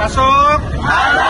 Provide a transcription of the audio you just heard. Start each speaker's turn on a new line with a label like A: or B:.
A: Masuk.